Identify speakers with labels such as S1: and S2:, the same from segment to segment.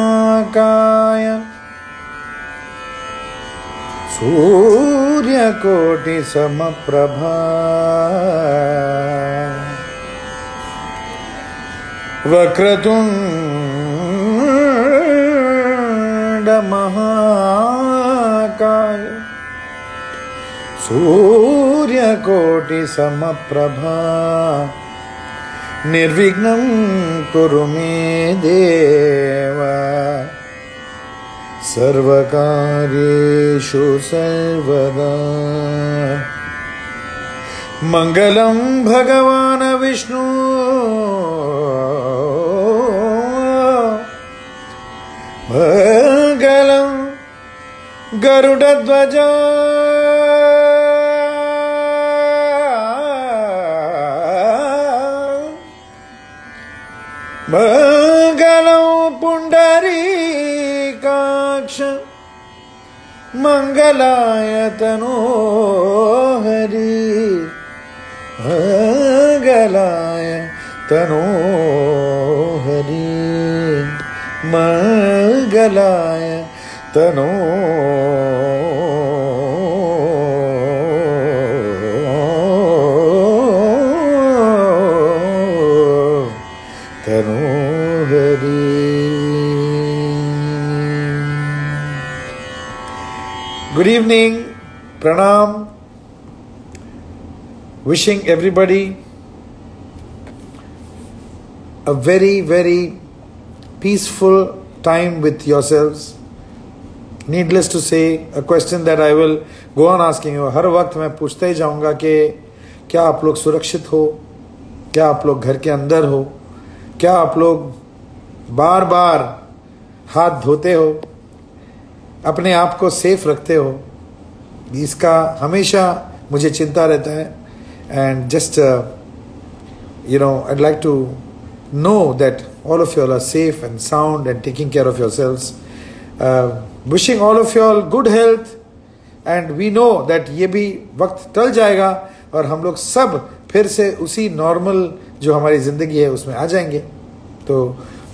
S1: वक्रतुण्डमहाकाय सूर्यकोटिसमप्रभा वक्रतुण्डमहाकाय सूर्यकोटिसमप्रभा निर्विघ्नं कुरु मे देव सर्वकार्येषु सर्वदा। मङ्गलं भगवान् विष्णु। मङ्गलं गरुडध्वजा। मङ्गलं मङ्गलाय तनो हरि। मङ्गलाय तनो हरि। मङ्गलाय तनो तनो गुड इवनिंग प्रणाम wishing everybody a very very peaceful time with your selves needless to say a question that I will go on asking you हर वक्त मैं पूछते ही जाऊँगा कि क्या आप लोग सुरक्षित हो? क्या आप लोग घर के अंदर हो? क्या आप लोग बार बार हाथ धोते हो? अपने आप को सेफ़ रखते हो, इसका हमेशा मुझे चिंता रहता है। And just you know I like to know that all of your are safe and sound and taking care of your self wishing all of your good health and we know that ये भी वक्त टल जाएगा और हम लोग सब फिर से उसी नॉर्मल जो हमारी ज़िंदगी है, उसमें आ जाएँगे। तो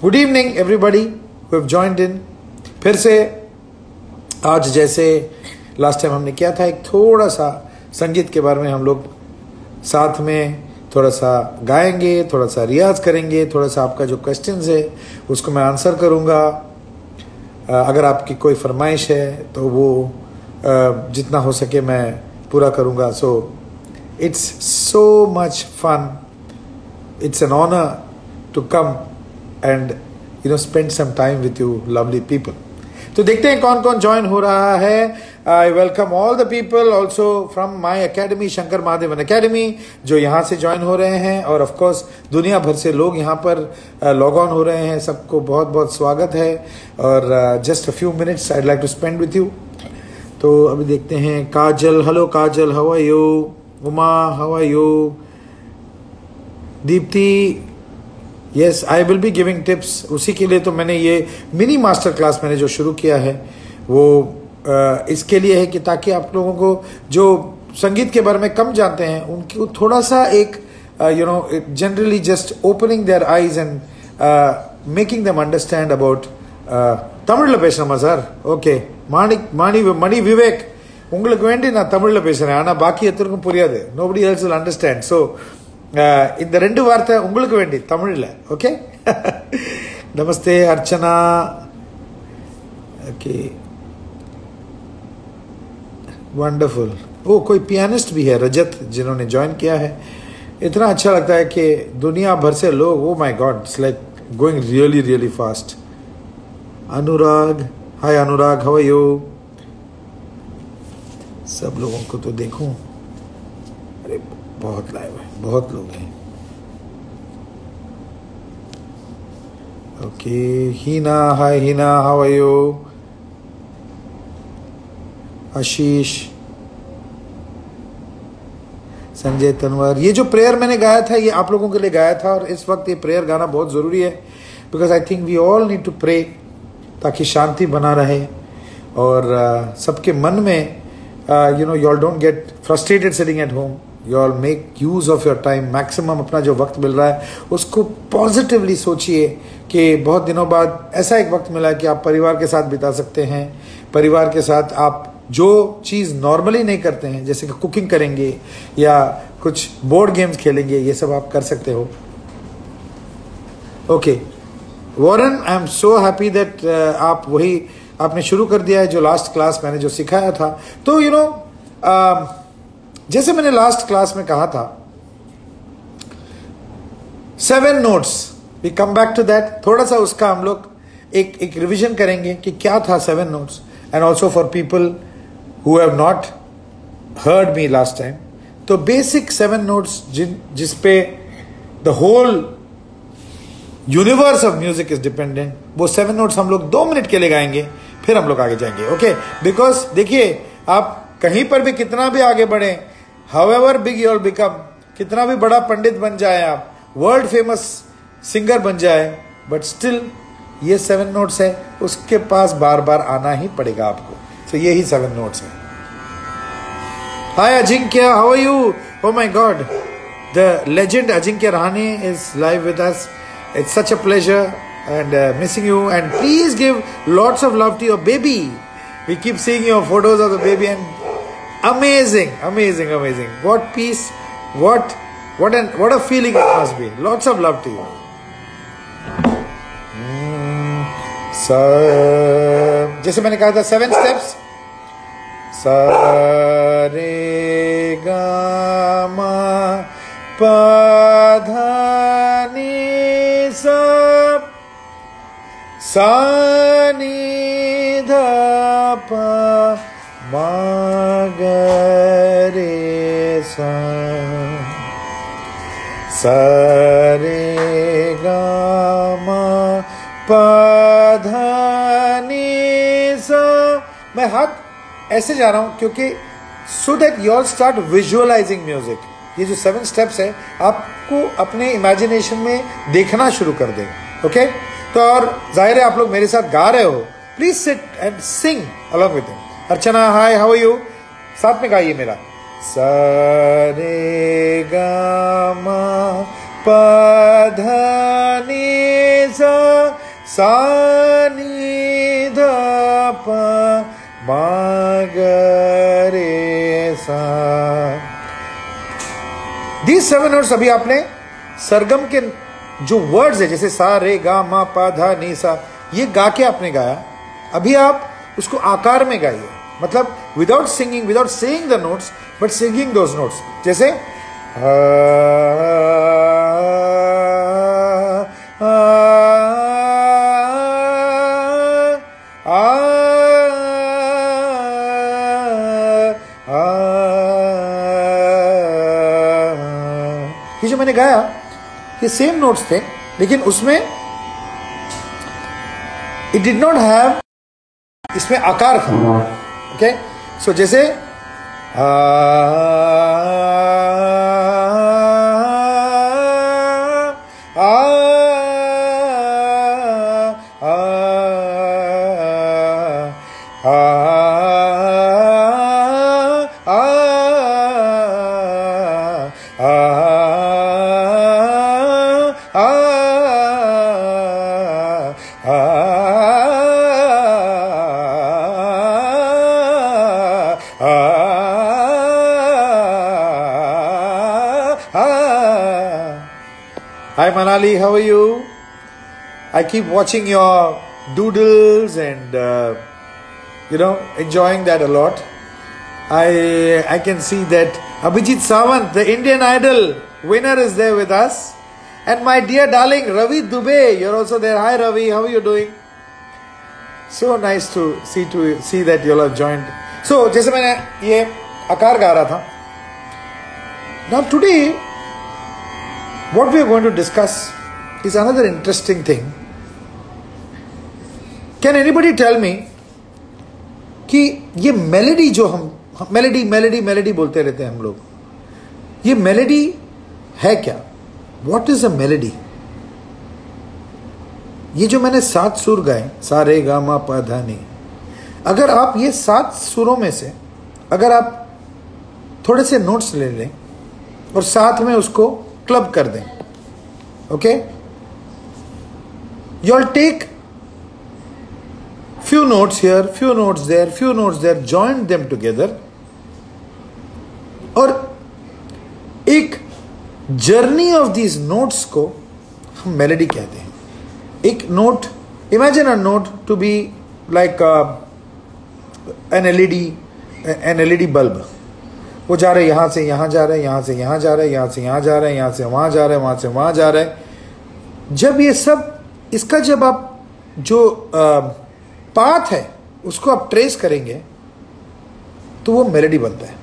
S1: good evening everybody who have joined in फिर से आज जैसे लास्ट टाइम हमने किया था, एक थोड़ा सा संगीत के बारे में हम लोग साथ में थोड़ा सा गाएँगे, थोड़ा सा रियाज करेंगे, थोड़ा सा आपका जो क्वेश्चन है, उसको मैं आंसर करूँगा। अगर आपकी कोई फरमाइश है तो वो जितना हो सके मैं पूरा करूँगा। So it's so much fun it's an honour to come and you know spend some time with you lovely people तो देखते हैं कौन कौन ज्वाइन हो रहा है। I welcome all the people also from my academy Shankar Mahadevan academy जो यहाँ से ज्वाइन हो रहे हैं। और ऑफकोर्स दुनिया भर से लोग यहाँ पर लॉग ऑन हो रहे हैं। सबको बहुत बहुत स्वागत है। और just a few minutes I like to spend with you तो अभी देखते हैं, काजल hello Kajal how are you Uma how are you Deepti yes I will be giving tips उसी के लिए तो मैंने ये मिनी मास्टर क्लास मैंने जो शुरू किया है वो आ, इसके लिए है कि ताकि आप लोगों को जो संगीत के बारे में कम जानते हैं उनको थोड़ा सा एक you know generally just opening their eyes and making them understand about தமிழில் பேசணுமா சார் ஓகே மாணி மாணி மணி விவேக் உங்களுக்கு வேண்டி நான் தமிழில் பேசுகிறேன் ஆனால் பாக்கி எத்தருக்கும் புரியாது nobody else will understand so இந்த ரெண்டு வார்த்தை உங்களுக்கு வேண்டி தமிழில் ஓகே நமஸ்தே அர்ச்சனா ओके वंडरफुल ओ कोई पियानिस्ट भी है रजत जिन्होंने ज्वाइन किया है इतना अच्छा लगता है कि दुनिया भर से लोग oh my god it's like going really really fast Anurag hi Anurag have you सब लोगों को तो देखूं अरे बहुत लाइव है बहुत लोग हैं। Okay Heena hi Heena how are you Ashish Sanjay Tanwar ये जो प्रेयर मैंने गाया था ये आप लोगों के लिए गाया था और इस वक्त ये प्रेयर गाना बहुत ज़रूरी है because I think we all need to pray ताकि शांति बना रहे और uh, सबके मन में you know you all don't get frustrated sitting at home you all make use of your time maximum अपना जो वक्त मिल रहा है उसको पॉजिटिवली सोचिए कि बहुत दिनों बाद ऐसा एक वक्त मिला कि आप परिवार के साथ बिता सकते हैं। परिवार के साथ आप जो चीज़ नॉर्मली नहीं करते हैं जैसे कि कुकिंग करेंगे या कुछ बोर्ड गेम्स खेलेंगे ये सब आप कर सकते हो। Okay Warren I am so happy that आप वही आपने शुरू कर दिया है जो लास्ट क्लास मैंने जो सिखाया था। तो you you know know, uh, जैसे मैंने लास्ट क्लास में कहा था seven notes we come back to that थोड़ा सा उसका हम लोग एक एक रिविजन करेंगे कि क्या था seven notes and also for people who have not heard me last time तो बेसिक सेवन नोट्स जिन, जिस पे the whole universe of music is dependent वो सेवन नोट्स हम लोग दो मिनट के लिए गाएँगे, फिर हम लोग आगे जाएँगे ओके बिकॉज़ देखिए, आप कहीं पर भी कितना भी आगे बढ़े however big your become कितना भी बड़ा पंडित बन जाए आप वर्ल्ड फ़ेमस सिंगर बन जाए बट स्टिल ये सेवन नोट्स है उसके पास बार बार आना ही पड़ेगा आपको। तो ये ही सेवन नोट्स है hi Ajinkya how are you oh my God the legend Ajinkya Rahane is live with us it's such a pleasure uh, missing you. And please give lots of love to your baby. We keep seeing your photos of the baby and Amazing, amazing, amazing. What peace, what what an what a feeling it must be. Lots of love to you. सा जैसे मैंने कहा था seven steps सा रे गा मा पा धा नी सा सा मागरे सरे गामा पधनी सा। मैं हाथ ऐसे जा रहा हूँ क्योंकि so that you start visualising music ये जो सेवन स्टेप्स है, आपको अपने इमेजिनेशन में देखना शुरू कर दे ओके तो और ज़ाहिर है आप लोग मेरे साथ गा रहे हो। Please sit and sing along with Archana hi how you साथ में गाइए मेरा। सरे गामा पधनी सानी ध मगरे सा। दी सेवन वर्ड्स अभी आपने सरगम के जो वर्ड्स है, जैसे सा रे गा मा पा धा नी सा, ये गा के आपने गाया। अभी आप उसको आकार में गाइए। मतलब without singing without saying the notes but singing those notes जैसे ये जो मैंने गाया ये सेम नोट्स थे लेकिन उसमें इट डिड नॉट हैव इसमें आकार था ओके सो जैसे आ, Hi Manali, how are you? I keep watching your doodles and uh, you know enjoying that a lot. I I can see that Abhijit Sawant, the Indian Idol winner, is there with us, and my dear darling Ravi Dubey, you're also there. Hi Ravi, how are you doing? So nice to see to see that you all have joined. So जैसे मैंने ये आकार गा रहा था. Now today what we are going to discuss is another interesting thing. Can anybody tell me कि ये melody जो हम मेलेडी मेलेडी मेलेडी बोलते रहते हैं हम लोग। ये मेलेडी है क्या? वॉट इज़ अ मेलेडी ये जो मैंने सात सुर गाए सा रे गा मा धा नी अगर आप ये सात सुरों में से, अगर आप थोड़े से नोट्स ले लें, और साथ में उसको क्लब कर दें। Okay you all take few notes here, few notes there, few notes there, join them together. और एक जर्नी ऑफ़ दीज नोट्स को हम मेलेडी कहते हैं। एक note imagine a note to be like an LED an LED bulb वो जा रहे यहाँ से, यहाँ जा रहे यहाँ से, यहाँ जा रहे यहाँ से, यहाँ जा रहे यहाँ से, वहाँ जा रहे वहाँ से, वहाँ जा रहे जब ये सब, इसका जब आप जो पाथ है, उसको आप ट्रेस करेंगे तो वो मेलेडी बनता है।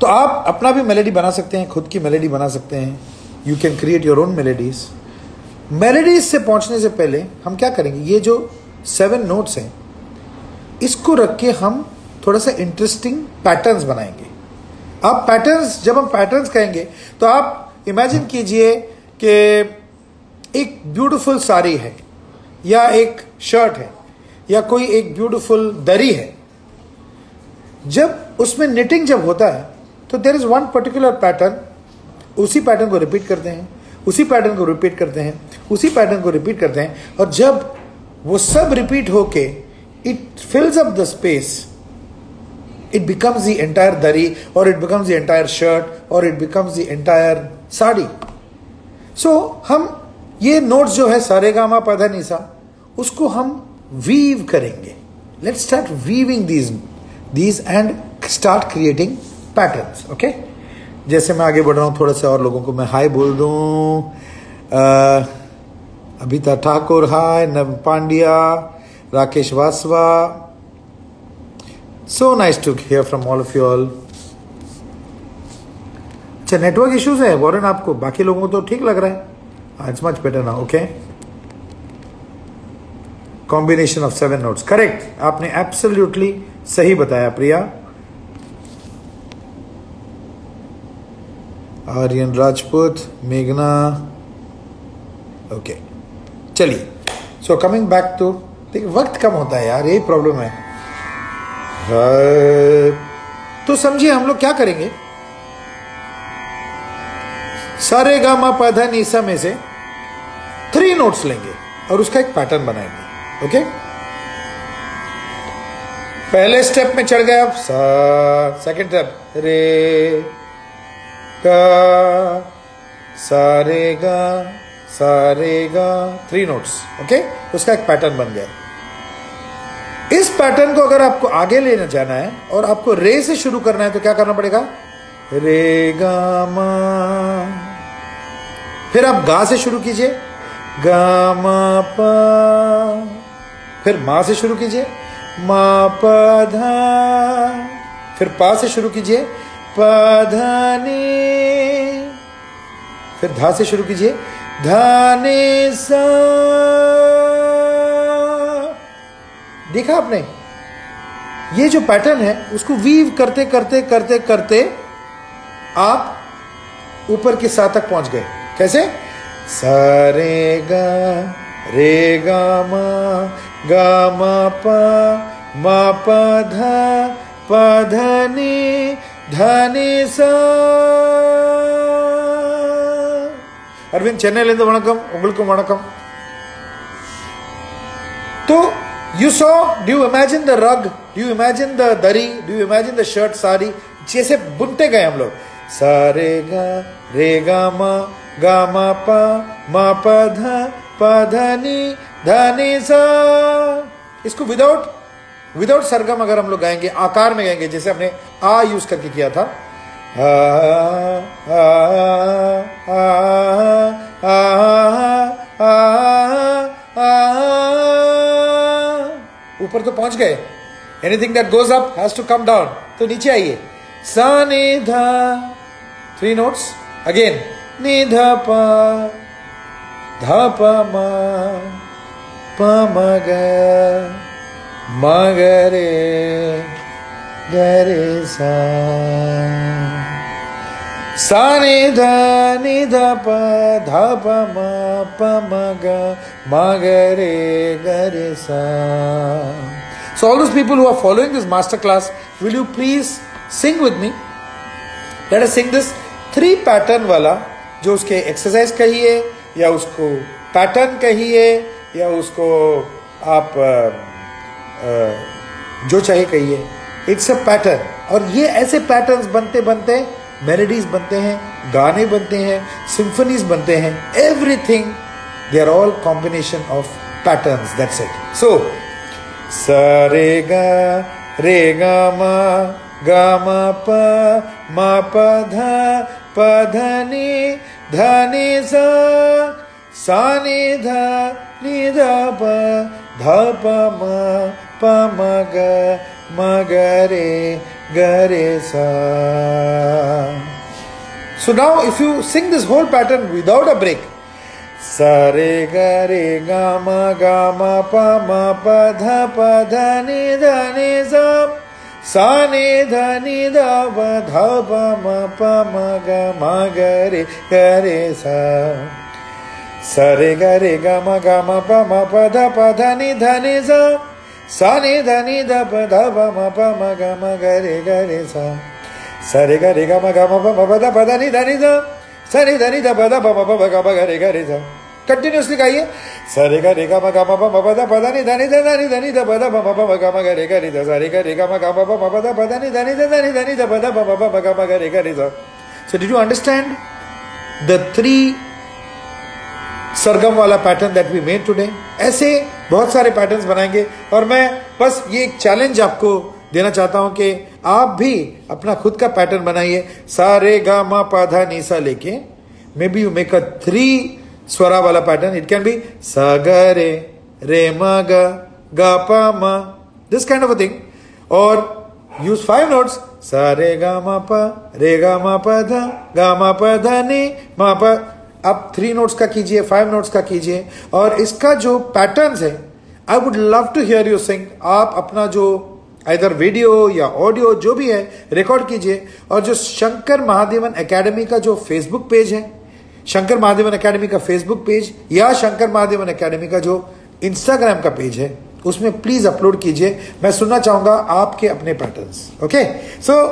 S1: तो आप अपना भी मेलेडी बना सकते हैं, खुद की मेलेडी बना सकते हैं। You can create your own melodies melodies से पहुँचने से पहले हम क्या करेंगे? ये जो सेवन नोट्स हैं, इसको रख के हम थोड़ा सा इंटरेस्टिंग पैटर्न्स बनाएँगे। आप पैटर्न्स जब हम पैटर्न्स कहेंगे तो आप इमेजिन कीजिए कि एक ब्यूटीफुल साड़ी है, या एक शर्ट है, या कोई एक ब्यूटीफुल दरी है। जब उसमें निटिंग जब होता है तो there is one particular pattern उसी पैटर्न को रिपीट करते हैं, उसी पैटर्न को रिपीट करते हैं, उसी पैटर्न को रिपीट करते हैं, और जब वो सब रिपीट होके it fills up the space it becomes the entire dari और it becomes the entire shirt और it becomes the entire sari so हम ये नोट्स जो है सारे गामा पधा निशा उसको हम वीव करेंगे let start weaving these these and start creating patterns okay जैसे मैं आगे बढ़ रहा हूँ, थोड़ा सा और लोगों को मैं हाय बोल दू। Abhita Thakur hi, Nav Pandya, Rakesh Vasava so nice to hear from all of you all अच्छा नेटवर्क इश्यूज़ है वॉरन आपको, बाकी लोगों को तो ठीक लग रहा है। इट्स मच बेटर ना okay combination of seven notes correct आपने एब्सोल्युटली सही बताया, प्रिया। आर्यन राजपूत, मेघना। ओके चलिए। सो कमिंग बैक टू देखिए, वक्त कम होता है यार, यही प्रॉब्लम है। तो समझिए हम लोग क्या करेंगे? सारे गामा पधा निशा में से थ्री नोट्स लेंगे और उसका एक पैटर्न बनाएँगे ओके पहले स्टेप में चढ़ गए आप, सा सेकेंड स्टेप रे, गा सारे गा सारे गा थ्री नोट्स ओके उसका एक पैटर्न बन गया। इस पैटर्न को अगर आपको आगे लेना जाना है और आपको रे से शुरू करना है तो क्या करना पड़ेगा? रे गा मा। फिर आप गा से शुरू कीजिए। गा पा। फिर माँ से शुरू कीजिए। मा पधा फिर पा से शुरू कीजिए। पधने फिर धा से शुरू कीजिए। धाने सा। देखा आपने ये जो पैटर्न है उसको वीव करते करते करते करते आप ऊपर के सा तक पहुंच गए कैसे सारे गा रे गा मा गा मा पा मा पा धा पा धनी धनी सा அரவிந்த் சென்னையிலேருந்து வணக்கம் உங்களுக்கும் வணக்கம் तो you saw do you imagine the rug do you imagine the dari do you imagine the shirt sari जैसे बुनते गए हम लोग सारे गा रे गा मा गा मा पा मा पा धा पा धनी धनी सा इसको विदाउट विदाउट सरगम अगर हम लोग गाएँगे आकार में गाएँगे जैसे हमने आ यूज़ करके किया था आ, आ, आ, आ, आ, ऊपर तो पहुँच गए। Anything that goes up has to come down तो नीचे आइए। सा, नि, धा। थ्री नोट्स अगेन नि, धा, पा। धा, पा, मा। प, म, ग। मगरे गरे सा। ध प ध प म प म ग म ग who are following this master class will you please sing with me let us sing this three pattern वाला जो उसके एक्सरसाइज कहिए या उसको पैटर्न कहिए या उसको आप आ, आ, जो चाहे कहिए इट्स अ पैटर्न और ये ऐसे पैटर्न्स बनते बनते मेलोडीज बनते हैं, गाने बनते हैं सिम्फनीज बनते हैं everything they are all combination of patterns that's it so स रे ग रे ग ग म प म प ध प ध नि ध नि स सा नि ध नि ध प ध प म प म ग म ग रे Gare Sa. So now if you sing this whole pattern without a break, Sa re ga re ga ma ga ma pa ma pa dha pa dha ni dha ni sa sa ni dha ni dha pa dha pa ma pa ma ga ma ga re ga re sa. Sa re ga re ga ma ga ma pa ma pa dha pa dha ni dha ni sa सा नि ध नि ध प ध प म प म ग म ग रे ग रे सा स रे ग रे ग म ग म प प ध प ध नि ध नि ध स नि ध नि ध प ध प म प म ग म ग रे ग रे सा कंटिन्यूसली गाइए स रे ग रे ग म ग म प म प ध प ध नि ध नि ध ध नि ध नि ध प ध प म प म ग म ग रे ग रे सा स रे ग रे ग म ग म प म प ध प ध नि ध नि ध ध नि ध नि ध प ध प म प म ग म ग रे ग रे सा So did you understand the three सरगम वाला pattern that we made today ऐसे बहुत सारे पैटर्न्स बनाएँगे। और मैं बस ये एक चैलेंज आपको देना चाहता हूँ कि आप भी अपना खुद का पैटर्न बनाइए। सारे गा मा पाधा नीसा लेके maybe you make a three स्वरा वाला पैटर्न इट कैन बी स ग रे रे म ग ग प म this kind of a thing और यूज़ फाइव नोट्स स रे गा मा प, रे गा मा प ध गा मा प ध नी, मा प आप थ्री नोट्स का कीजिए फाइव नोट्स का कीजिए, और इसका जो पैटर्न है I would love to hear you sing आप अपना जो इधर वीडियो या ऑडियो जो भी है रिकॉर्ड कीजिए। और जो शंकर महादेवन एकेडमी का जो फेसबुक पेज है शंकर महादेवन एकेडमी का फेसबुक पेज या शंकर महादेवन एकेडमी का जो इंस्टाग्राम का पेज है, उसमें प्लीज़ अपलोड कीजिए। मैं सुनना चाहूँगा आपके अपने patterns okay so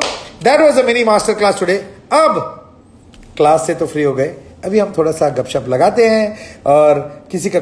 S1: that was a mini master class today अब क्लास से तो फ्री हो गए। अभी हम थोड़ा सा गपशप लगाते हैं और किसी का